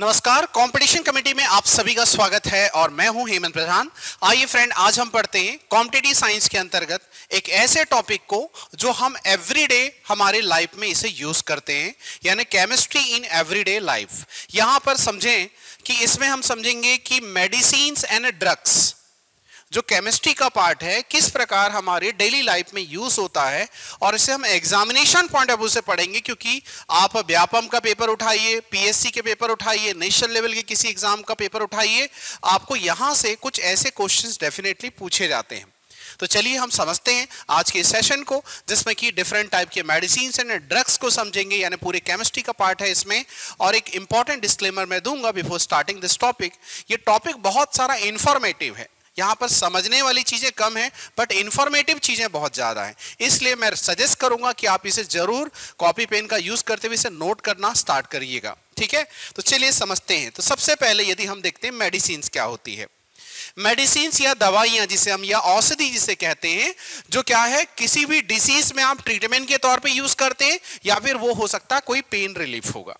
नमस्कार competition committee में आप सभी का स्वागत है और मैं हूँ हेमंत प्रधान। आइए फ्रेंड आज हम पढ़ते हैं कॉम्पिटेटिव साइंस के अंतर्गत एक ऐसे टॉपिक को जो हम एवरीडे हमारे लाइफ में इसे यूज़ करते हैं, यानी केमिस्ट्री इन एवरीडे लाइफ यहाँ पर समझें कि इसमें हम समझेंगे कि मेडिसिन एंड ड्रग्स जो केमिस्ट्री का पार्ट है, किस प्रकार हमारे डेली लाइफ में यूज़ होता है, और इसे हम एग्जामिनेशन पॉइंट ऑफ़ व्यू से पढ़ेंगे, क्योंकि आप व्यापम का पेपर उठाइए पीएससी के पेपर उठाइए नेशनल लेवल के किसी एग्ज़ाम का पेपर उठाइए, आपको यहाँ से कुछ ऐसे क्वेश्चंस डेफिनेटली पूछे जाते हैं। तो चलिए हम समझते हैं आज के सेशन को, जिसमें कि डिफरेंट टाइप के मेडिसिन एंड ड्रग्स को समझेंगे, यानी पूरे केमिस्ट्री का पार्ट है इसमें। और एक इंपॉर्टेंट डिस्क्लेमर मैं दूँगा बिफोर स्टार्टिंग दिस टॉपिक ये टॉपिक बहुत सारा इंफॉर्मेटिव है। यहाँ पर समझने वाली चीज़ें कम है बट इंफॉर्मेटिव चीज़ें बहुत ज़्यादा हैं। इसलिए मैं सजेस्ट करूँगा कि आप इसे ज़रूर कॉपी पेन का यूज़ करते हुए इसे नोट करना स्टार्ट करिएगा, ठीक है? तो चलिए समझते हैं। तो सबसे पहले यदि हम देखते हैं मेडिसिन क्या होती है। मेडिसिन या दवाइयाँ जिसे हम या औषधि जिसे कहते हैं, जो क्या है, किसी भी डिसीज में आप ट्रीटमेंट के तौर पे यूज़ करते हैं, या फिर वो हो सकता है कोई पेन रिलीफ होगा।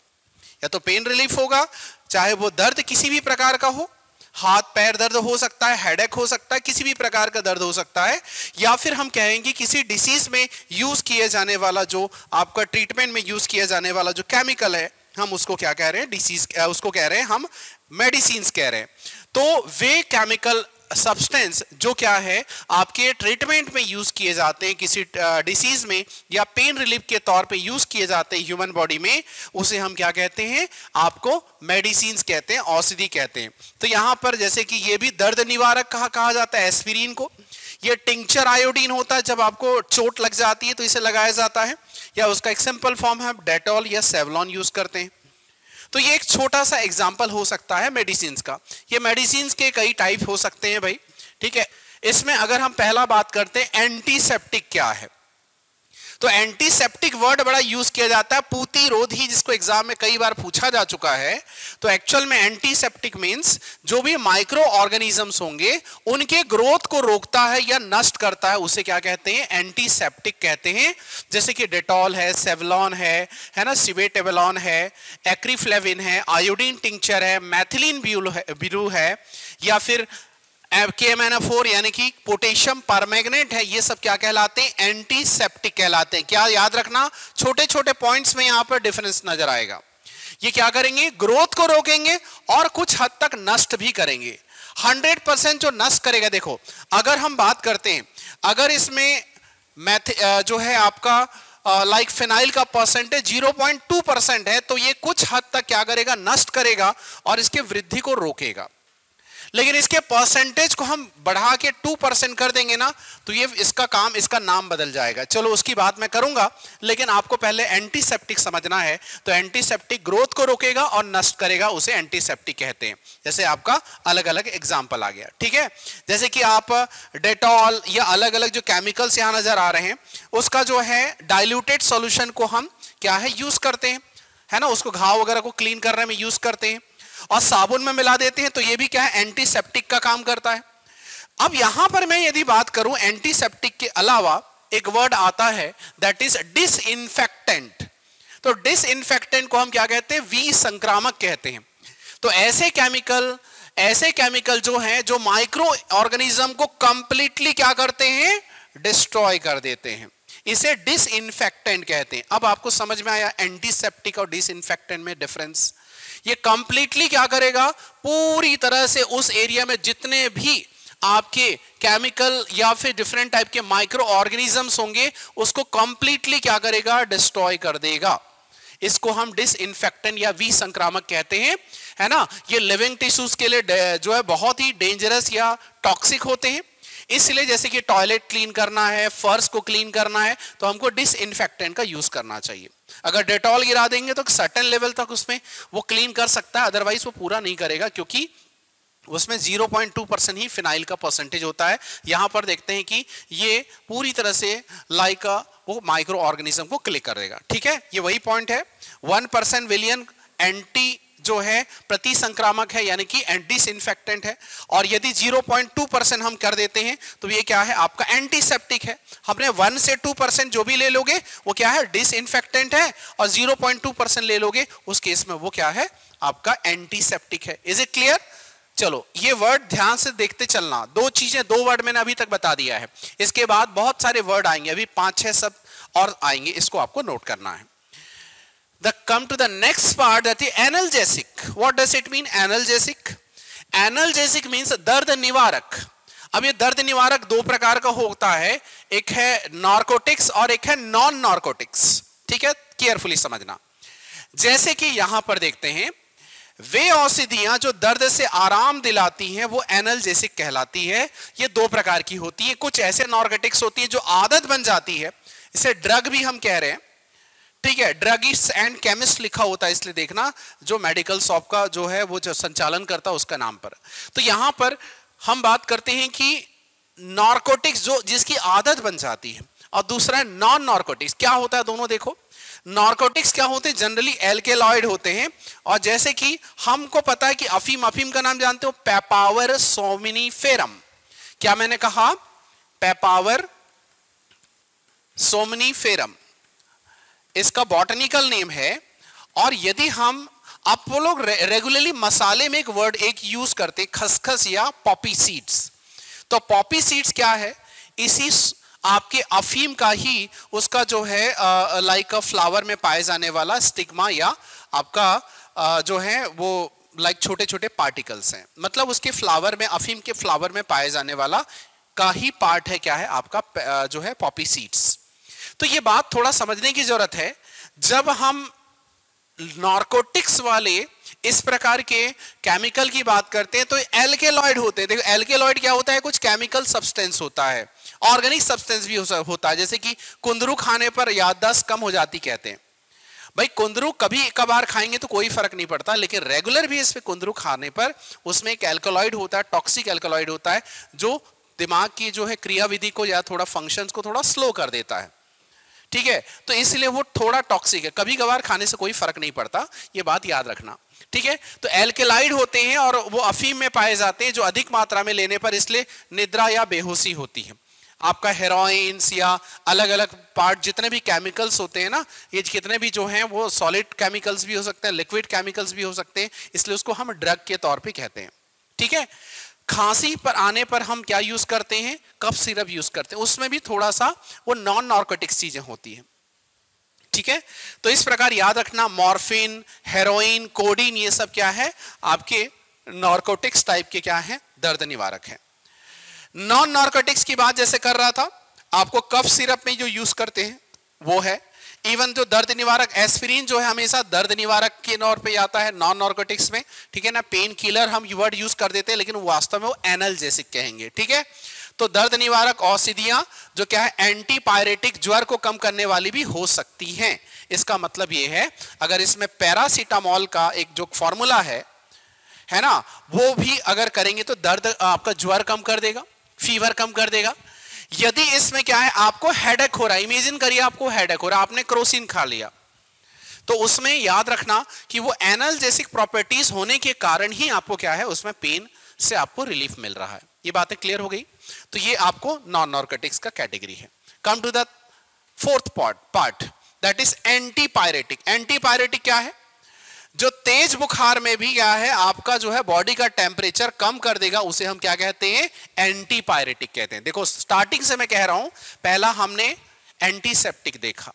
या तो पेन रिलीफ होगा, चाहे वो दर्द किसी भी प्रकार का हो हाथ पैर दर्द हो सकता है हेडेक हो सकता है, किसी भी प्रकार का दर्द हो सकता है, या फिर हम कहेंगे किसी डिसीज में यूज़ किए जाने वाला जो आपका ट्रीटमेंट में यूज़ किया जाने वाला जो केमिकल है, हम उसको क्या कह रहे हैं डिसीज उसको कह रहे हैं, हम मेडिसिन कह रहे हैं। तो वे केमिकल सब्सटेंस जो क्या है, आपके ट्रीटमेंट में यूज़ किए जाते हैं, किसी डिसीज में या पेन रिलीफ के तौर पे यूज़ किए जाते हैं ह्यूमन बॉडी में, उसे हम क्या कहते हैं, आपको मेडिसिन कहते हैं, औषधि कहते हैं। तो यहाँ पर जैसे कि ये भी दर्द निवारक कहा कहा जाता है एस्पिरिन को। ये टिंक्चर आयोडीन होता है, जब आपको चोट लग जाती है तो इसे लगाया जाता है। या उसका एक सिंपल फॉर्म है डेटॉल या सेवलॉन यूज़ करते हैं। तो ये एक छोटा सा एग्ज़ाम्पल हो सकता है मेडिसिन का। ये मेडिसिन के कई टाइप हो सकते हैं भाई, ठीक है? इसमें अगर हम पहला बात करते हैं एंटीसेप्टिक क्या है? तो एंटीसेप्टिक वर्ड बड़ा यूज़ किया जाता है। पूती रोधी, जिसको एग्ज़ाम में कई बार पूछा जा चुका है तो एक्चुअल में एंटीसेप्टिक मींस जो भी माइक्रो ऑर्गेनिजम्स होंगे, उनके ग्रोथ को रोकता है या नष्ट करता है, उसे क्या कहते हैं? एंटीसेप्टिक कहते हैं। जैसे कि डेटॉल है सेवलॉन है है ना? सिवेटेबलॉन है एक्रीफ्लेविन है आयोडीन टिंक्चर है मैथिलीन ब्यूलू है, या फिर के यानी कि पोटेशियम परमैग्नेट है, ये सब क्या कहलाते हैं? एंटीसेप्टिक कहलाते हैं। क्या याद रखना? छोटे छोटे पॉइंट्स में यहाँ पर डिफरेंस नज़र आएगा। ये क्या करेंगे? ग्रोथ को रोकेंगे और कुछ हद तक नष्ट भी करेंगे। 100 परसेंट जो नष्ट करेगा, देखो, अगर हम बात करते हैं, अगर इसमें मैथ जो है आपका लाइक फिनाइल का परसेंटेज 0.2 परसेंट है तो ये कुछ हद तक क्या करेगा? नष्ट करेगा और इसके वृद्धि को रोकेगा। लेकिन इसके परसेंटेज को हम बढ़ा के टू परसेंट कर देंगे ना तो ये इसका काम, इसका नाम बदल जाएगा। चलो, उसकी बात मैं करूँगा, लेकिन आपको पहले एंटीसेप्टिक समझना है तो एंटीसेप्टिक ग्रोथ को रोकेगा और नष्ट करेगा उसे एंटीसेप्टिक कहते हैं। जैसे आपका अलग अलग एग्ज़ाम्पल आ गया, ठीक है? जैसे कि आप डेटॉल या अलग अलग जो केमिकल्स यहाँ नज़र आ रहे हैं, उसका जो है डायल्यूटेड सोल्यूशन को हम क्या है यूज़ करते हैं। है ना? उसको घाव वगैरह को क्लीन करने में यूज़ करते हैं। और साबुन में मिला देते हैं तो ये भी क्या है एंटीसेप्टिक का काम करता है। अब यहाँ पर मैं यदि बात करूँ एंटीसेप्टिक के अलावा एक वर्ड आता है दैट इज़ डिसइंफेक्टेंट तो डिसइंफेक्टेंट को हम क्या कहते हैं वी संक्रामक कहते हैं। तो ऐसे केमिकल ऐसे केमिकल जो हैं, जो माइक्रो ऑर्गेनिज्म को कंप्लीटली क्या करते हैं डिस्ट्रॉय कर देते हैं। इसे डिसइंफेक्टेंट कहते हैं। अब आपको समझ में आया एंटीसेप्टिक और डिसइंफेक्टेंट में डिफरेंस ये कंप्लीटली क्या करेगा? पूरी तरह से उस एरिया में जितने भी आपके केमिकल या फिर डिफरेंट टाइप के माइक्रो ऑर्गेनिजम्स होंगे, उसको कंप्लीटली क्या करेगा? डिस्ट्रॉय कर देगा। इसको हम डिसइंफेक्टेंट या वी संक्रामक कहते हैं, है ना? ये लिविंग टिश्यूज के लिए जो है बहुत ही डेंजरस या टॉक्सिक होते हैं। इसलिए जैसे कि टॉयलेट क्लीन करना है, फर्श को क्लीन करना है तो हमको डिसइंफेक्टेंट का यूज़ करना चाहिए। अगर डेटॉल गिरा देंगे तो सर्टन लेवल तक उसमें वो क्लीन कर सकता है अदरवाइज़ वो पूरा नहीं करेगा, क्योंकि उसमें 0.2 परसेंट ही फिनाइल का परसेंटेज होता है। यहाँ पर देखते हैं कि ये पूरी तरह से लाइक वो माइक्रो ऑर्गेनिज्म को क्लिक कर देगा। ठीक है? ये वही पॉइंट है। वन परसेंट विलियन एंटी जो है प्रति संक्रामक है, यानी कि डिसइंफेक्टेंट है, और यदि 0.2 परसेंट हम कर देते हैं तो ये क्या है? आपका एंटीसेप्टिक है। हमने 1 से 2 परसेंट जो भी ले लोगे, वो क्या है? डिसइंफेक्टेंट है, और 0.2 परसेंट ले लोगे, उस केस में वो क्या है? आपका एंटीसेप्टिक है। इज़ इट क्लियर चलो, ये वर्ड ध्यान से देखते चलना। दो चीज़ें, दो वर्ड मैंने अभी तक बता दिया है। इसके बाद बहुत सारे वर्ड आएँगे, अभी पाँच छह सब और आएँगे, इसको आपको नोट करना है। The come to the next part, that is analgesic. What does it mean, analgesic? Analgesic means दर्द निवारक. अब ये दर्द निवारक दो प्रकार का होता है. एक है नार्कोटिक्स और एक है नॉन नार्कोटिक्स ठीक है? केयरफुली समझना. जैसे कि यहाँ पर देखते हैं, वे औषधियाँ जो दर्द से आराम दिलाती हैं, वो एनलजेसिक कहलाती है. ये दो प्रकार की होती है. कुछ ऐसे नार्कोटिक्स होती है जो आदत बन जाती है. इसे ड्रग भी हम कह रहे हैं. ठीक है ड्रगिस्ट एंड केमिस्ट लिखा होता है, इसलिए देखना, जो मेडिकल शॉप का जो है, वो जो संचालन करता है, उसका नाम पर। तो यहाँ पर हम बात करते हैं कि नॉर्कोटिक्स जो, जिसकी आदत बन जाती है, और दूसरा है नॉन नॉर्कोटिक्स क्या होता है दोनों देखो। नॉर्कोटिक्स क्या होते हैं? जनरली एल्केलॉइड होते हैं, और जैसे कि हमको पता है कि अफीम अफीम का नाम जानते हो? पेपावर सोमिनीफेरम क्या मैंने कहा? पेपावर सोमनीफेरम इसका बॉटनिकल नेम है और यदि हम आप वो लोग रे, रेगुलरली मसाले में एक वर्ड एक यूज़ करते खसखस या पॉपी सीड्स तो पॉपी सीड्स क्या है? इसी आपके अफीम का ही उसका जो है लाइक फ्लावर में पाए जाने वाला स्टिग्मा या आपका आ, जो है वो लाइक छोटे छोटे पार्टिकल्स हैं। मतलब उसके फ्लावर में अफीम के फ्लावर में पाए जाने वाला का ही पार्ट है क्या है? आपका जो है पॉपी सीड्स तो ये बात थोड़ा समझने की ज़रूरत है। जब हम नार्कोटिक्स वाले इस प्रकार के केमिकल की बात करते हैं तो एल्केलॉइड होते हैं। देखो एल्केलॉइड क्या होता है? कुछ केमिकल सब्सटेंस होता है। ऑर्गेनिक सब्सटेंस भी होता है। जैसे कि कुंदरू खाने पर याददाश्त कम हो जाती कहते हैं। भाई, कुंदरू कभी कभार खाएँगे तो कोई फ़र्क नहीं पड़ता, लेकिन रेगुलर भी इस पे कुंदरू खाने पर उसमें एक एल्कोलॉइड होता है टॉक्सिक एल्कोलॉइड होता है, जो दिमाग की जो है क्रियाविधि को या थोड़ा फ़ंक्शंस को थोड़ा स्लो कर देता है। ठीक है? तो इसलिए वो थोड़ा टॉक्सिक है। कभी कभार खाने से कोई फ़र्क नहीं पड़ता। ये बात याद रखना। ठीक है? तो एल्केलाइड होते हैं और वो अफीम में पाए जाते हैं जो अधिक मात्रा में लेने पर इसलिए निद्रा या बेहोशी होती है। आपका हेरोइंस या अलग अलग पार्ट जितने भी केमिकल्स होते हैं ना, ये कितने भी जो हैं, वो सॉलिड केमिकल्स भी हो सकते हैं लिक्विड केमिकल्स भी हो सकते हैं। इसलिए उसको हम ड्रग के तौर पे कहते हैं। ठीक है? खांसी पर आने पर हम क्या यूज़ करते हैं? कफ सिरप यूज़ करते हैं। उसमें भी थोड़ा सा वो नॉन नॉर्कोटिक्स चीज़ें होती हैं। ठीक है? तो इस प्रकार याद रखना, मॉर्फिन, हेरोइन, कोडिन, ये सब क्या है? आपके नॉर्कोटिक्स टाइप के क्या है? दर्द निवारक है। नॉन नॉर्कोटिक्स की बात जैसे कर रहा था, आपको कफ सिरप में जो यूज़ करते हैं, वो है इवन जो दर्द निवारक एस्पिरिन जो है हमेशा दर्द निवारक के नौर पे आता है नॉन नॉर्कोटिक्स में। ठीक है ना? पेन किलर हम वर्ड यूज़ कर देते हैं, लेकिन वास्तव में वो एनलजेसिक कहेंगे। ठीक है? तो दर्द निवारक औषधियाँ जो क्या है एंटीपायरेटिक ज्वर को कम करने वाली भी हो सकती हैं। इसका मतलब ये है, अगर इसमें पैरासीटामोल का एक जो फॉर्मूला है है ना? वो भी अगर करेंगे तो दर्द आपका ज्वर कम कर देगा फीवर कम कर देगा। यदि इसमें क्या है, आपको हेडेक हो रहा है इमेजिन करिए आपको हेडेक हो रहा है, आपने क्रोसिन खा लिया। तो उसमें याद रखना कि वो एनलजेसिक प्रॉपर्टीज़ होने के कारण ही आपको क्या है, उसमें पेन से आपको रिलीफ मिल रहा है। ये बातें क्लियर हो गई? तो ये आपको नॉन नॉर्कोटिक्स का कैटेगरी है। Come to the fourth part part that is antipyretic antipyretic क्या है? जो तेज बुखार में भी क्या है, आपका जो है बॉडी का टेम्परेचर कम कर देगा, उसे हम क्या कहते हैं? एंटीपायरेटिक कहते हैं। देखो स्टार्टिंग से मैं कह रहा हूँ, पहला हमने एंटीसेप्टिक देखा।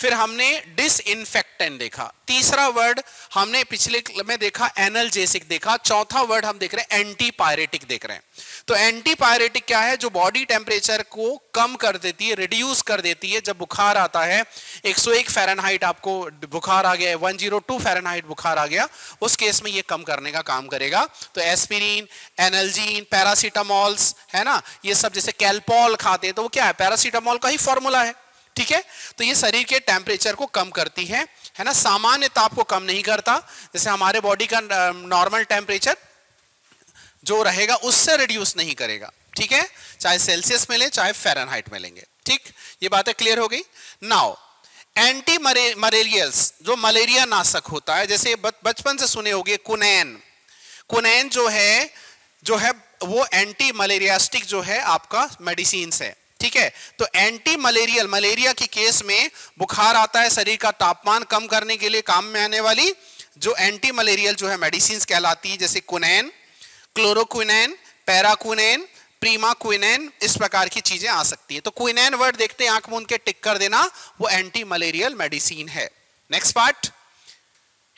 फिर हमने डिसइनफेक्टेंट देखा। तीसरा वर्ड हमने पिछले में देखा एनलजेसिक देखा। चौथा वर्ड हम देख रहे हैं एंटीपायरेटिक देख रहे हैं। तो एंटीपायरेटिक क्या है? जो बॉडी टेम्परेचर को कम कर देती है रिड्यूस कर देती है, जब बुखार आता है 101 फेरनहाइट आपको बुखार आ गया है 102 फेरनहाइट बुखार आ गया, उस केस में ये कम करने का काम करेगा। तो एस्पिरिन एनएलजीन पैरासीटामोल्स है ना? ये सब जैसे कैल्पॉल खाते हैं तो वो क्या है? पैरासीटामोल का ही फॉर्मूला है। ठीक है? तो ये शरीर के टेम्परेचर को कम करती है है ना? सामान्य ताप को कम नहीं करता। जैसे हमारे बॉडी का नॉर्मल टेम्परेचर जो रहेगा, उससे रिड्यूस नहीं करेगा। ठीक है? चाहे सेल्सियस में ले, चाहे फेरनहाइट में लेंगे। ठीक? ये बातें क्लियर हो गई? नाउ एंटी मलेरियल्स जो मलेरिया नाशक होता है, जैसे बचपन से सुने होंगे, कुनैन। कुनैन जो है जो है, वो एंटी मलेरियास्टिक जो है, आपका मेडिसिन है। ठीक है? तो एंटी मलेरियल मलेरिया की केस में बुखार आता है शरीर का तापमान कम करने के लिए काम में आने वाली जो एंटी मलेरियल जो है मेडिसिन कहलाती है, जैसे कुनैन क्लोरोक्विनैन पैराक्विनैन प्रीमा क्विनैन इस प्रकार की चीज़ें आ सकती है। तो क्विनैन वर्ड देखते हैं, आँख मूंद के टिक कर देना, वो एंटी मलेरियल मेडिसिन है। नेक्स्ट पार्ट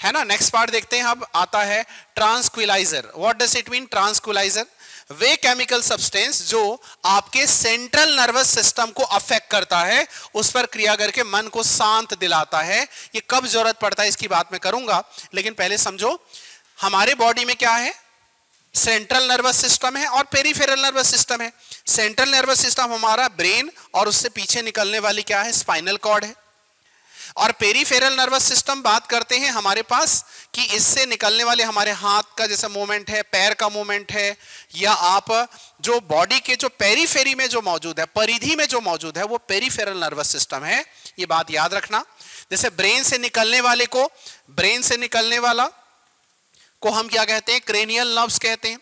है ना? नेक्स्ट पार्ट देखते हैं, अब आता है tranquilliser what does it mean tranquilliser way chemical substance जो आपके सेंट्रल नर्वस सिस्टम को अफेक्ट करता है, उस पर क्रिया करके मन को शांत दिलाता है। ये कब ज़रूरत पड़ता है, इसकी बात मैं करूँगा, लेकिन पहले समझो, हमारे बॉडी में क्या है? सेंट्रल नर्वस सिस्टम है और पेरीफेरल नर्वस सिस्टम है। सेंट्रल नर्वस सिस्टम हमारा ब्रेन और उससे पीछे निकलने वाली क्या है? स्पाइनल कॉर्ड है। और पेरीफेरल नर्वस सिस्टम बात करते हैं हमारे पास कि इससे निकलने वाले हमारे हाथ का जैसा मूवमेंट है, पैर का मूवमेंट है, या आप जो बॉडी के जो पेरीफेरी में जो मौजूद है, परिधि में जो मौजूद है, वो पेरीफेरल नर्वस सिस्टम है। ये बात याद रखना। जैसे ब्रेन से निकलने वाले को ब्रेन से निकलने वाला को हम क्या कहते हैं? क्रेनियल नर्व्स कहते हैं।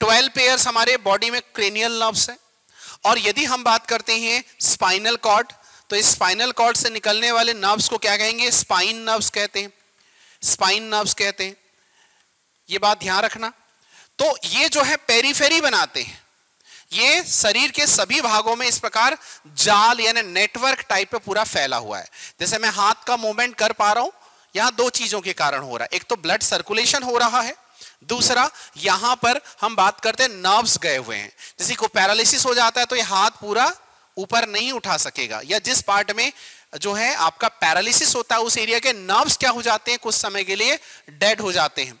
ट्वेल्व पेयर्स हमारे बॉडी में क्रेनियल नर्व्स है। और यदि हम बात करते हैं स्पाइनल कॉर्ड तो इस स्पाइनल कॉर्ड से निकलने वाले नर्व्स को क्या कहेंगे? स्पाइन नर्व्स कहते हैं। स्पाइन नर्व्स कहते हैं। ये बात ध्यान रखना। तो ये जो है पेरीफेरी बनाते हैं। ये शरीर के सभी भागों में इस प्रकार जाल यानी नेटवर्क टाइप पे पूरा फैला हुआ है। जैसे मैं हाथ का मूवमेंट कर पा रहा हूँ, यहाँ दो चीज़ों के कारण हो रहा है। एक तो ब्लड सर्कुलेशन हो रहा है। दूसरा, यहाँ पर हम बात करते हैं नर्व्स गए हुए हैं। जैसे को पैरालिसिस हो जाता है तो ये हाथ पूरा ऊपर नहीं उठा सकेगा। या जिस पार्ट में जो है आपका पैरालिसिस होता है उस एरिया के नर्व्स क्या हो जाते हैं, कुछ समय के लिए डेड हो जाते हैं।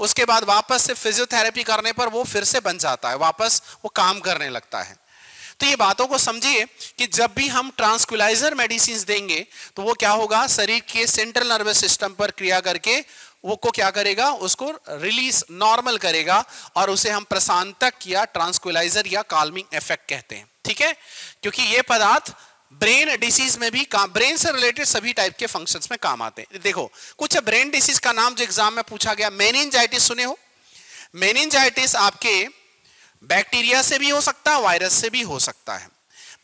उसके बाद वापस से फिजियोथेरेपी करने पर वो फिर से बन जाता है, वापस वो काम करने लगता है। तो ये बातों को समझिए कि जब भी हम ट्रांसक्विलाइजर मेडिसिन देंगे तो वो क्या होगा? शरीर के सेंट्रल नर्वस सिस्टम पर क्रिया करके वो को क्या करेगा? उसको रिलीज़ नॉर्मल करेगा, और उसे हम प्रशांतक या ट्रांसक्विलाइजर या काल्मिंग इफ़ेक्ट कहते हैं। ठीक है? क्योंकि ये पदार्थ ब्रेन डिसीज में भी काम ब्रेन से रिलेटेड सभी टाइप के फ़ंक्शंस में काम आते हैं। देखो, कुछ ब्रेन डिसीज का नाम जो एग्ज़ाम में पूछा गया मेनिंजाइटिस सुने हो? मेनिंजाइटिस आपके बैक्टीरिया से भी हो सकता है वायरस से भी हो सकता है।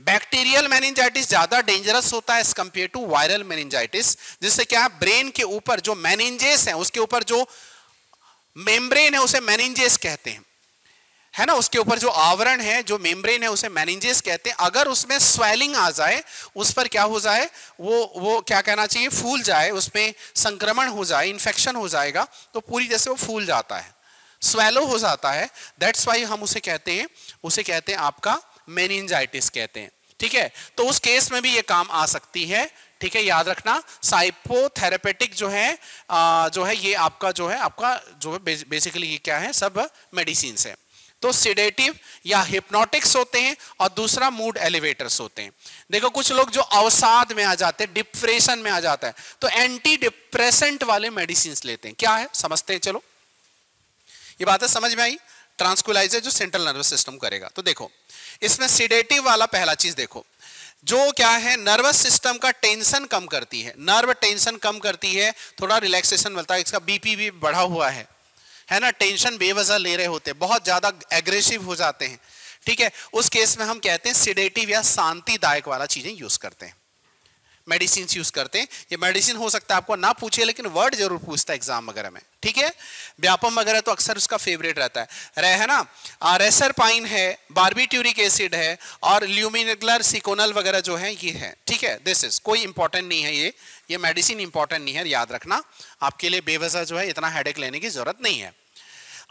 बैक्टीरियल मेनिंजाइटिस ज़्यादा डेंजरस होता है as compared to viral meningitis जिससे क्या ब्रेन के ऊपर जो मेनिंजेस है, उसके ऊपर जो मेम्ब्रेन है, उसे मेनिंजेस कहते हैं। है ना उसके ऊपर जो आवरण है जो मेम्ब्रेन है उसे मैनिंजेस कहते हैं। अगर उसमें स्वेलिंग आ जाए उस पर क्या हो जाए वो वो क्या कहना चाहिए फूल जाए उसमें संक्रमण हो जाए इन्फेक्शन हो जाएगा तो पूरी जैसे वो फूल जाता है। स्वेलो हो जाता है दैट्स वाई हम उसे कहते हैं उसे कहते हैं आपका मेनिंजाइटिस कहते हैं ठीक है? तो उस केस में भी ये काम आ सकती है ठीक है? याद रखना साइपोथेरापेटिक जो है आ, जो है ये आपका जो है आपका जो है बेसिकली ये क्या है सब मेडिसिन है। तो सिडेटिव या हिप्नोटिक्स होते हैं और दूसरा मूड एलिवेटर्स होते हैं। देखो, कुछ लोग जो अवसाद में आ जाते हैं डिप्रेशन में आ जाता है तो एंटी डिप्रेसेंट वाले मेडिसिन लेते हैं। क्या है? समझते हैं, चलो। ये बात है, समझ में आई? ट्रांसकुलाइजर जो सेंट्रल नर्वस सिस्टम करेगा। तो देखो, इसमें सिडेटिव वाला पहला चीज़ देखो। जो क्या है नर्वस सिस्टम का टेंशन कम करती है। नर्व टेंशन कम करती है, थोड़ा रिलैक्सेशन मिलता है, इसका बीपी भी बढ़ा हुआ है। है ना, टेंशन बेवजह ले रहे होते हैं, बहुत ज़्यादा एग्रेसिव हो जाते हैं। ठीक है, उस केस में हम कहते हैं सिडेटिव या शांतिदायक वाला चीज़ें यूज़ करते हैं। मेडिसिन यूज़ करते हैं। ये मेडिसिन हो सकता है आपको ना पूछे, लेकिन वर्ड ज़रूर पूछता है एग्ज़ाम वगैरह में, ठीक है? व्यापम वगैरह तो अक्सर उसका फेवरेट रहता है। रहे है ना? रेसर पाइन है बारबीट्यूरिक एसिड है, और ल्यूमिनगलर सिकोनल वगैरह जो है, ये है, ठीक है? दिस इज़ कोई इंपॉर्टेंट नहीं है ये। ये मेडिसिन इंपॉर्टेंट नहीं है, याद रखना। आपके लिए बेवजह जो है, इतना हेडेक लेने की ज़रूरत नहीं है।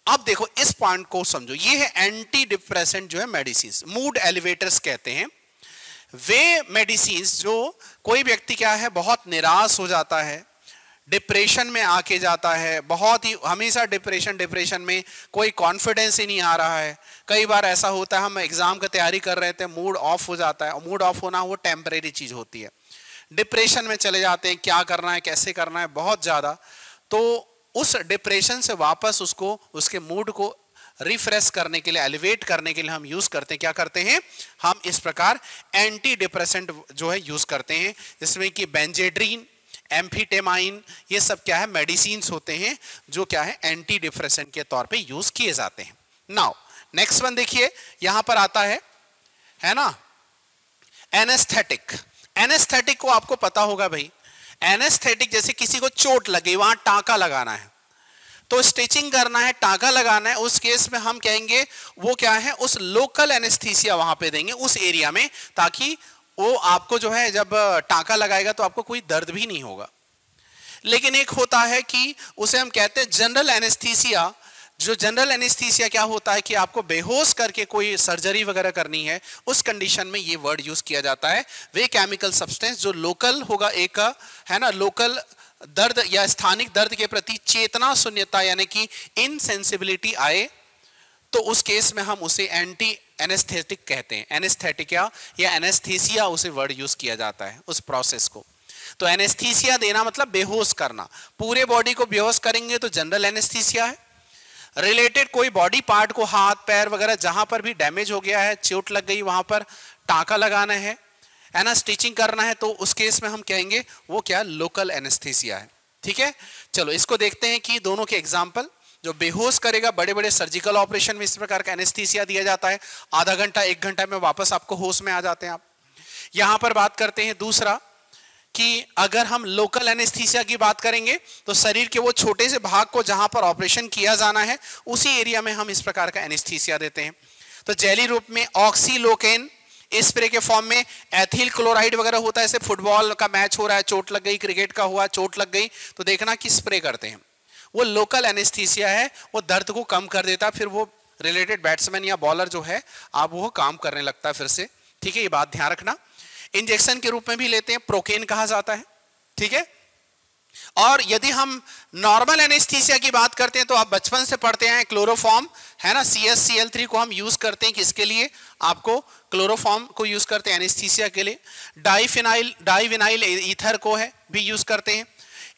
अब देखो, इस पॉइंट को समझो। ये है एंटी डिप्रेसेंट जो है मेडिसिन मूड एलिवेटर्स कहते हैं। वे मेडिसिन जो कोई व्यक्ति क्या है, बहुत निराश हो जाता है, डिप्रेशन में आके जाता है, बहुत ही, हमेशा डिप्रेशन डिप्रेशन में कोई कॉन्फिडेंस ही नहीं आ रहा है। कई बार ऐसा होता है, हम एग्ज़ाम की तैयारी कर रहे थे मूड ऑफ़ हो जाता है मूड ऑफ़ होना वो टेम्परेरी चीज़ होती है। डिप्रेशन में चले जाते हैं, क्या करना है, कैसे करना है, बहुत ज़्यादा। तो उस डिप्रेशन से वापस उसको, उसके मूड को रिफ्रेश करने के लिए एलिवेट करने के लिए हम यूज़ करते हैं। क्या करते हैं? हम इस प्रकार एंटी डिप्रेसेंट जो है यूज़ करते हैं। जिसमें कि बेंजेड्रीन एम्फीटेमाइन ये सब क्या है? मेडिसिन होते हैं, जो क्या है? एंटी डिप्रेसेंट के तौर पे यूज़ किए जाते हैं। नाउ नेक्स्ट वन देखिए, यहाँ पर आता है है ना? एनेस्थेटिक एनेस्थेटिक को आपको पता होगा भाई। एनेस्थेटिक जैसे किसी को चोट लगे, वहाँ टाका लगाना है। तो स्टिचिंग करना है टाका लगाना है, उस केस में हम कहेंगे, वो क्या है, उस लोकल एनेस्थीसिया वहाँ पे देंगे, उस एरिया में, ताकि वो आपको जो है, जब टाका लगाएगा तो आपको कोई दर्द भी नहीं होगा। लेकिन एक होता है कि उसे हम कहते हैं जनरल एनेस्थीसिया जो जनरल एनेस्थीसिया क्या होता है कि आपको बेहोश करके कोई सर्जरी वगैरह करनी है, उस कंडीशन में ये वर्ड यूज़ किया जाता है। वे केमिकल सब्सटेंस जो लोकल होगा, एक है ना लोकल दर्द या स्थानिक दर्द के प्रति चेतना शून्यता यानी कि इनसेंसिबिलिटी आए तो उस केस में हम उसे एंटी एनेस्थेटिक कहते हैं। एनेस्थेटिका या एनेस्थीसिया उसे वर्ड यूज़ किया जाता है उस प्रोसेस को। तो एनेस्थीसिया देना मतलब बेहोश करना। पूरे बॉडी को बेहोश करेंगे तो जनरल एनेस्थीसिया है। रिलेटेड कोई बॉडी पार्ट को हाथ, पैर वगैरह जहाँ पर भी डैमेज हो गया है, चोट लग गई, वहाँ पर टाका लगाना है। है ना? स्टिचिंग करना है तो उस केस में हम कहेंगे, वो क्या? लोकल एनेस्थीसिया है। ठीक है? चलो, इसको देखते हैं कि दोनों के एग्ज़ाम्पल जो बेहोश करेगा बड़े बड़े सर्जिकल ऑपरेशन में इस प्रकार का एनेस्थीसिया दिया जाता है। आधा घंटा, एक घंटा में वापस आपको होश में आ जाते हैं आप। यहाँ पर बात करते हैं दूसरा, कि अगर हम लोकल एनेस्थीसिया की बात करेंगे तो शरीर के वो छोटे से भाग को जहाँ पर ऑपरेशन किया जाना है, उसी एरिया में हम इस प्रकार का एनेस्थीसिया देते हैं। तो जैली रूप में ऑक्सीलोकेन स्प्रे के फॉर्म में एथिल क्लोराइड वगैरह होता है, जैसे फुटबॉल का मैच हो रहा है, चोट लग गई क्रिकेट का हुआ, चोट लग गई तो देखना कि स्प्रे करते हैं। वो लोकल एनेस्थीसिया है, वो दर्द को कम कर देता, फिर वो रिलेटेड बैट्समैन या बॉलर जो है, आप वो काम करने लगता है फिर से। ठीक है, ये बात ध्यान रखना। इंजेक्शन के रूप में भी लेते हैं प्रोकेन कहा जाता है। ठीक है? और यदि हम नॉर्मल एनेस्थीसिया की बात करते हैं तो आप बचपन से पढ़ते हैं क्लोरोफॉर्म है ना? C S C L three को हम यूज़ करते हैं किसके लिए? आपको क्लोरोफॉर्म को यूज़ करते हैं एनेस्थीसिया के लिए। डाईफिनाइल डाईविनाइल ईथर को है, भी यूज़ करते हैं।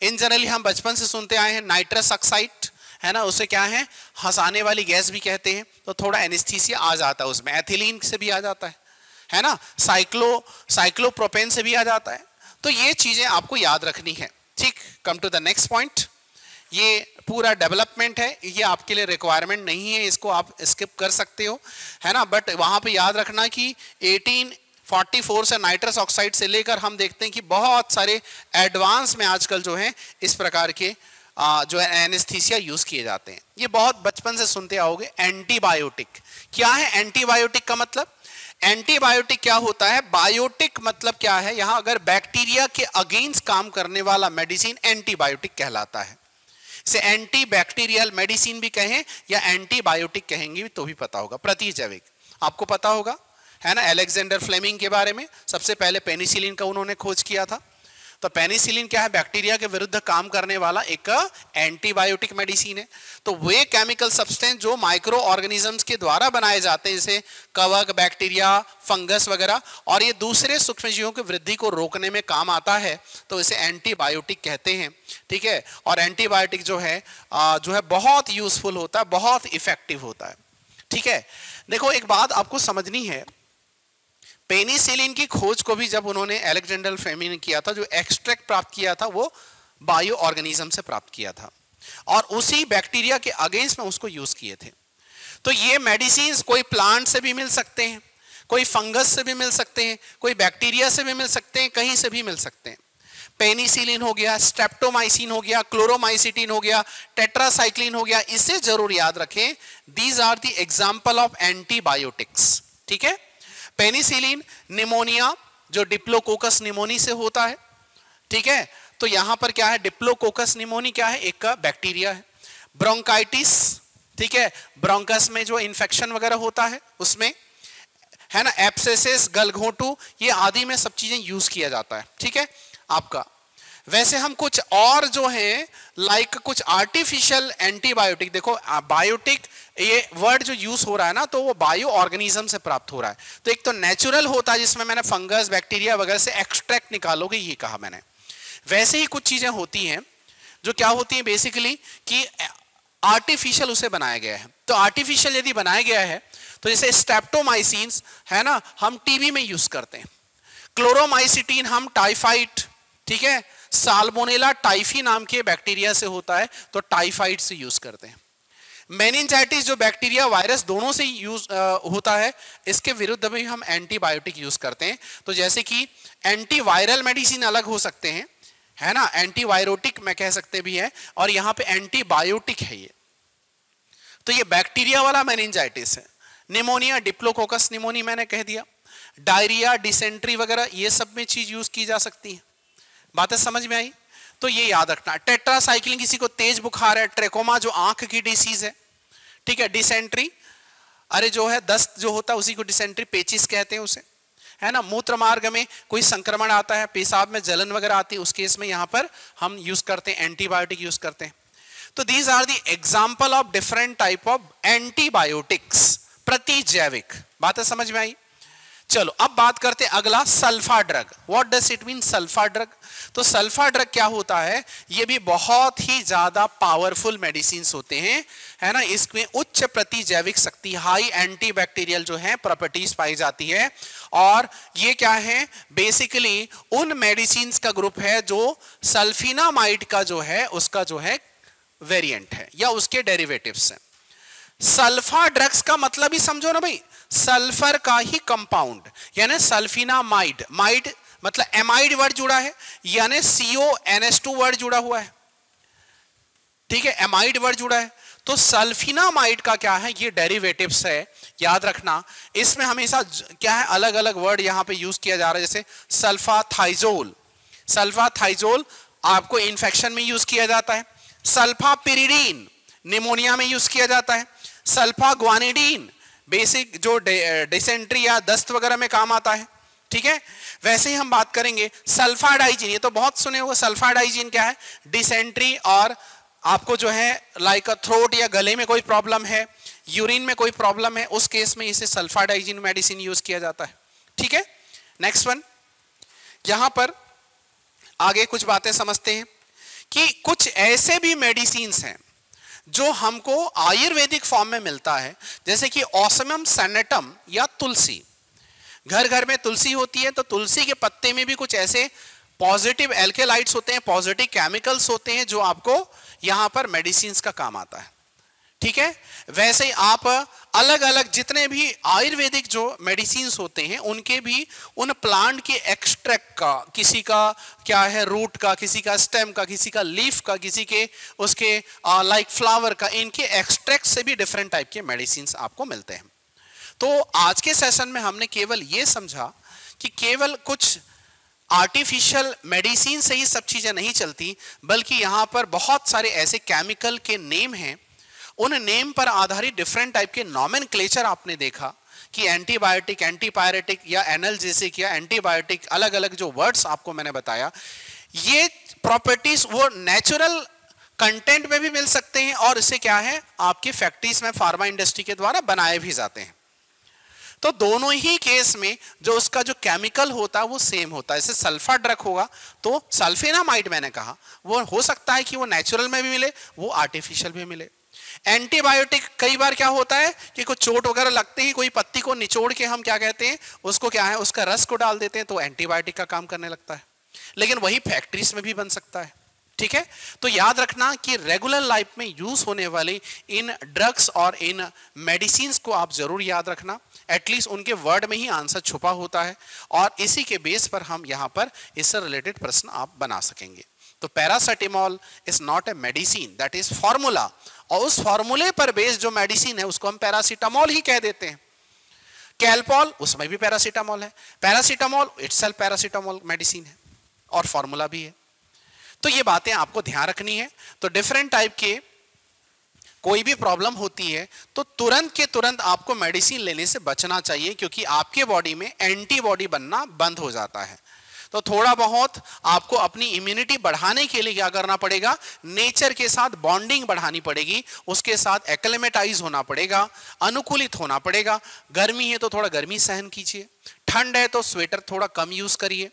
इन जनरली हम बचपन से सुनते आए हैं नाइट्रस ऑक्साइड है ना? उसे क्या है? हंसाने वाली गैस भी कहते हैं। तो थोड़ा एनेस्थीसिया आ जाता है उसमें। एथिलीन से भी आ जाता है है ना? साइक्लो साइक्लोप्रोपेन से भी आ जाता है। तो ये चीज़ें आपको याद रखनी है। ठीक come to the next point ये पूरा डेवलपमेंट है ये आपके लिए रिक्वायरमेंट नहीं है इसको आप स्किप कर सकते हो है ना? बट वहाँ पे याद रखना कि 1844 से नाइट्रस ऑक्साइड से लेकर हम देखते हैं कि बहुत सारे एडवांस में आजकल जो है इस प्रकार के आ, जो है एनेस्थीसिया यूज़ किए जाते हैं। ये बहुत बचपन से सुनते आओगे एंटीबायोटिक क्या है एंटीबायोटिक का मतलब? एंटीबायोटिक क्या होता है? बायोटिक मतलब क्या है? यहाँ अगर बैक्टीरिया के अगेंस्ट काम करने वाला मेडिसिन एंटीबायोटिक कहलाता है। इसे एंटी बैक्टीरियल मेडिसिन भी कहें या एंटीबायोटिक कहेंगे तो भी पता होगा। प्रतिजैविक आपको पता होगा? है ना? एलेक्जेंडर फ्लेमिंग के बारे में। सबसे पहले पेनिसिलिन का उन्होंने खोज किया था। तो पेनिसिलिन क्या है? बैक्टीरिया के विरुद्ध काम करने वाला एक एंटीबायोटिक मेडिसिन है। तो वे केमिकल सब्सटेंस जो माइक्रो ऑर्गेनिजम्स के द्वारा बनाए जाते हैं, जैसे कवक बैक्टीरिया फंगस वगैरह, और ये दूसरे सूक्ष्मजीवों की वृद्धि को रोकने में काम आता है तो इसे एंटीबायोटिक कहते हैं। ठीक है? और एंटीबायोटिक जो है जो है बहुत यूजफुल होता है, बहुत इफ़ेक्टिव होता है। ठीक है? देखो, एक बात आपको समझनी है पेनिसिलिन की खोज को भी जब उन्होंने एलेक्जेंडर फेमी ने किया था, जो एक्सट्रैक्ट प्राप्त किया था, वो बायो ऑर्गेनिज्म से प्राप्त किया था। और उसी बैक्टीरिया के अगेंस्ट में उसको यूज़ किए थे। तो ये मेडिसिन कोई प्लांट से भी मिल सकते हैं, कोई फंगस से भी मिल सकते हैं, कोई बैक्टीरिया से भी मिल सकते हैं, कहीं से भी मिल सकते हैं। पेनिसिलिन हो गया स्ट्रेप्टोमाइसिन हो गया क्लोरोमाइसिटिन हो गया टेट्रासाइक्लिन हो गया, इसे ज़रूर याद रखें। These are the example of antibiotics ठीक है? पेनिसिलिन, निमोनिया, जो डिप्लोकोकस निमोनी से होता है, ठीक है? तो यहाँ पर क्या है? डिप्लोकोकस निमोनी क्या है? एक का बैक्टीरिया है। ब्रोंकाइटिस, ठीक है? ब्रोंकस में जो इंफेक्शन वगैरह होता है, उसमें, है ना? एप्सेसिस गलघोटू, ये आदि में सब चीज़ें यूज़ किया जाता है, ठीक है? आपका। वैसे हम कुछ और जो है लाइक like कुछ आर्टिफिशियल एंटीबायोटिक देखो बायोटिक ये वर्ड जो यूज़ हो रहा है ना तो वो बायो ऑर्गेनिज्म से प्राप्त हो रहा है। तो एक तो नेचुरल होता है, जिसमें मैंने फंगस बैक्टीरिया वगैरह से एक्सट्रैक्ट निकालोगे ये कहा मैंने। वैसे ही कुछ चीज़ें होती हैं, जो क्या होती हैं बेसिकली कि आर्टिफिशियल उसे बनाया गया है। तो आर्टिफिशियल यदि बनाया गया है तो जैसे स्टेप्टोमाइसिन है ना, हम टीबी में यूज़ करते हैं। क्लोरोमाइसिटीन हम टाइफाइड ठीक है? साल्मोनेला टाइफी नाम के बैक्टीरिया से होता है तो टाइफाइड से यूज़ करते हैं। मेनिंजाइटिस जो बैक्टीरिया वायरस दोनों से यूज़ आ, होता है इसके विरुद्ध भी हम एंटीबायोटिक यूज़ करते हैं। तो जैसे कि एंटीवायरल मेडिसिन अलग हो सकते हैं है ना? एंटीवायरोटिक मैं कह सकते भी है और यहाँ पे एंटीबायोटिक है ये। तो ये बैक्टीरिया वाला मेनिंजाइटिस है। निमोनिया डिप्लोकोकस निमोनी मैंने कह दिया। डायरिया डिसेंट्री वगैरह ये सब में चीज़ यूज़ की जा सकती है। बातें समझ में आई? तो ये याद रखना टेट्रासाइक्लिन किसी को तेज बुखार है, ट्रेकोमा जो आँख की डिसीज है, ठीक है, डिसेंट्री, अरे जो है, दस्त जो होता है, उसी को डिसेंट्री पेचिस कहते हैं उसे, है ना? मूत्र मार्ग में कोई संक्रमण आता है, पेशाब में जलन वगैरह आती है, उस केस में यहाँ पर हम यूज़ करते हैं एंटीबायोटिक यूज़ करते हैं। तो these are the example of different type of antibiotics प्रति जैविक बात समझ में आई? चलो, अब बात करते अगला sulfa drug. What does it mean sulfa drug? तो सल्फा ड्रग क्या होता है? ये भी बहुत ही ज़्यादा पावरफुल मेडिसिन होते हैं, है ना? इसमें उच्च प्रति जैविक शक्ति हाई एंटीबैक्टीरियल जो है प्रॉपर्टीज़ पाई जाती है। और ये क्या है? बेसिकली उन मेडिसिन का ग्रुप है जो सल्फिनामाइड का जो है, उसका जो है वेरिएंट है, या उसके डेरिवेटिव्स हैं। सल्फा ड्रग्स का मतलब ही समझो ना भाई सल्फ़र का ही कंपाउंड यानी सल्फिनामाइड माइड माइड मतलब एमाइड वर्ड जुड़ा है, यानी सीओ एनएस टू वर्ड जुड़ा हुआ है। ठीक है एमाइड वर्ड जुड़ा है। तो सल्फिनामाइड का क्या है? ये डेरिवेटिव्स है, याद रखना। इसमें हमेशा क्या है? अलग अलग वर्ड यहाँ पे यूज़ किया जा रहा है, जैसे सल्फाथाइजोल सल्फाथाइजोल आपको इन्फेक्शन में यूज़ किया जाता है। सल्फापिरिडीन निमोनिया में यूज़ किया जाता है। सल्फाग्वानिडीन बेसिक जो डिसेंट्री या दस्त वगैरह में काम आता है, ठीक है? वैसे ही हम बात करेंगे सल्फाडाइजिन, ये तो बहुत सुने हुए सल्फाडाइजिन क्या है? डिसेंट्री और आपको जो है लाइक थ्रोट या गले में कोई प्रॉब्लम है यूरिन में कोई प्रॉब्लम है, उस केस में इसे सल्फाडाइजिन मेडिसिन यूज़ किया जाता है, ठीक है? नेक्स्ट वन यहाँ पर आगे कुछ बातें समझते हैं कि कुछ ऐसे भी मेडिसिन हैं जो हमको आयुर्वेदिक फॉर्म में मिलता है, जैसे कि ऑसमम सैनेटम या तुलसी। घर घर में तुलसी होती है तो तुलसी के पत्ते में भी कुछ ऐसे पॉजिटिव एल्केलाइट्स होते हैं पॉजिटिव केमिकल्स होते हैं, जो आपको यहाँ पर मेडिसिन का काम आता है। ठीक है? वैसे ही आप अलग अलग जितने भी आयुर्वेदिक जो मेडिसिन होते हैं, उनके भी, उन प्लांट के एक्सट्रैक्ट का, किसी का क्या है रूट का, किसी का स्टेम का, किसी का लीफ का, किसी के, उसके लाइक फ्लावर का, इनके एक्सट्रैक्ट से भी डिफरेंट टाइप के मेडिसिन आपको मिलते हैं। तो आज के सेशन में हमने केवल ये समझा कि केवल कुछ आर्टिफिशियल मेडिसिन से ही सब चीज़ें नहीं चलती, बल्कि यहाँ पर बहुत सारे ऐसे केमिकल के नेम हैं उन नेम पर आधारित डिफरेंट टाइप के नॉमन आपने देखा कि एंटीबायोटिक एंटीपायरेटिक या एनएलजेसिक या एंटीबायोटिक अलग अलग जो वर्ड्स आपको मैंने बताया, ये प्रॉपर्टीज़ वो नेचुरल कंटेंट में भी मिल सकते हैं और इसे क्या है, आपकी फैक्ट्रीज में फार्मा इंडस्ट्री के द्वारा बनाए भी जाते हैं। तो दोनों ही केस में जो उसका जो केमिकल होता है, वो सेम होता है। जैसे सल्फा ड्रग होगा तो सल्फेनामाइड मैंने कहा, वो हो सकता है कि वो नेचुरल में भी मिले, वो आर्टिफिशियल भी मिले। एंटीबायोटिक कई बार क्या होता है कि कुछ चोट वगैरह लगते ही कोई पत्ती को निचोड़ के हम क्या कहते हैं, उसको क्या है, उसका रस को डाल देते हैं तो एंटीबायोटिक का काम करने लगता है। लेकिन वही फैक्ट्रीज में भी बन सकता है, ठीक है? तो याद रखना कि रेगुलर लाइफ में यूज़ होने वाले इन ड्रग्स और इन मेडिसिन को आप ज़रूर याद रखना। एटलीस्ट उनके वर्ड में ही आंसर छुपा होता है और इसी के बेस पर हम यहाँ पर इससे रिलेटेड प्रश्न आप बना सकेंगे। तो paracetamol is not a medicine that is formula और उस फॉर्मूले पर बेस्ड जो मेडिसिन है, उसको हम पैरासीटामोल ही कह देते हैं। कैलपॉल उसमें भी पैरासीटामोल है। पैरासीटामोल इट्स पैरासीटामोल मेडिसिन है और फॉर्मूला भी है। तो ये बातें आपको ध्यान रखनी है। तो डिफरेंट टाइप के कोई भी प्रॉब्लम होती है तो तुरंत के तुरंत आपको मेडिसिन लेने से बचना चाहिए, क्योंकि आपके बॉडी में एंटीबॉडी बनना बंद हो जाता है। तो थोड़ा बहुत आपको अपनी इम्यूनिटी बढ़ाने के लिए क्या करना पड़ेगा? नेचर के साथ बॉन्डिंग बढ़ानी पड़ेगी उसके साथ एक्लेमेटाइज होना पड़ेगा अनुकूलित होना पड़ेगा। गर्मी है तो थोड़ा गर्मी सहन कीजिए। ठंड है तो स्वेटर थोड़ा कम यूज़ करिए।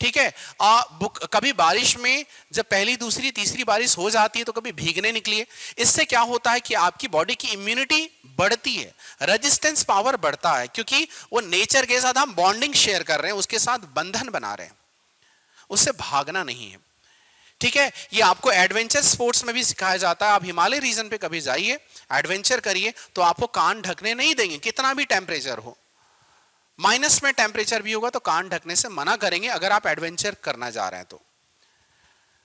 ठीक है? आ, बुक कभी बारिश में जब पहली दूसरी तीसरी बारिश हो जाती है तो कभी भीगने निकलिए। इससे क्या होता है कि आपकी बॉडी की इम्यूनिटी बढ़ती है रेजिस्टेंस पावर बढ़ता है क्योंकि वो नेचर के साथ हम बॉन्डिंग शेयर कर रहे हैं उसके साथ बंधन बना रहे हैं। उससे भागना नहीं है। ठीक है? ये आपको एडवेंचर स्पोर्ट्स में भी सिखाया जाता है। आप हिमालय रीजन पे कभी जाइए एडवेंचर करिए तो आपको कान ढकने नहीं देंगे, कितना भी टेम्परेचर हो। माइनस में टेम्परेचर भी होगा तो कान ढकने से मना करेंगे, अगर आप एडवेंचर करना जा रहे हैं तो।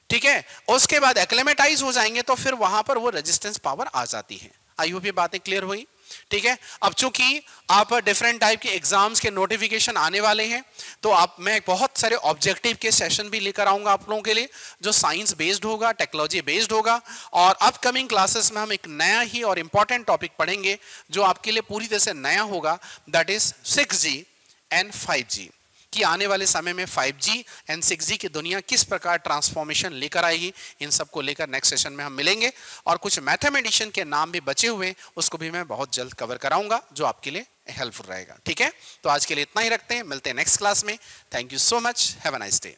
ठीक है? उसके बाद एक्लेमेटाइज हो जाएँगे तो फिर वहाँ पर वो रेजिस्टेंस पावर आ जाती है। आई होप ये बातें क्लियर हुई। ठीक है? अब चूँकि आप डिफरेंट टाइप के एग्ज़ाम्स के नोटिफिकेशन आने वाले हैं तो आप, मैं बहुत सारे ऑब्जेक्टिव के सेशन भी लेकर आऊँगा आप लोगों के लिए, जो साइंस बेस्ड होगा टेक्नोलॉजी बेस्ड होगा। और अपकमिंग क्लासेस में हम एक नया ही और इंपॉर्टेंट टॉपिक पढ़ेंगे, जो आपके लिए पूरी तरह से नया होगा that is six and five कि आने वाले समय में 5G एंड 6G की दुनिया किस प्रकार ट्रांसफॉर्मेशन लेकर आएगी, इन सबको लेकर नेक्स्ट सेशन में हम मिलेंगे। और कुछ मैथमेटिशियन के नाम भी बचे हुए उसको भी मैं बहुत जल्द कवर कराऊँगा, जो आपके लिए हेल्पफुल रहेगा। ठीक है? तो आज के लिए इतना ही रखते हैं, मिलते हैं नेक्स्ट क्लास में। Thank you so much have a nice day